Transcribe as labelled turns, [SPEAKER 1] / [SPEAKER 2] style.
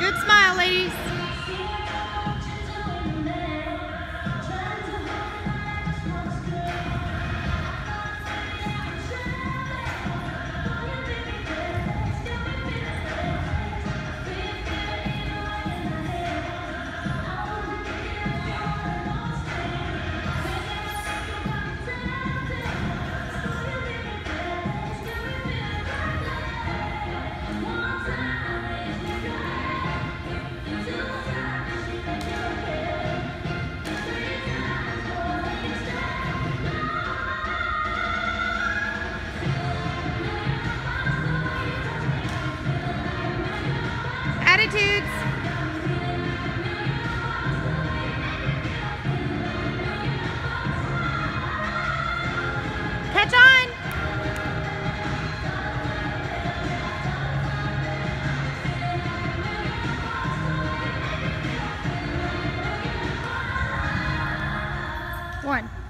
[SPEAKER 1] Good smile, ladies. attitudes. Catch on. One.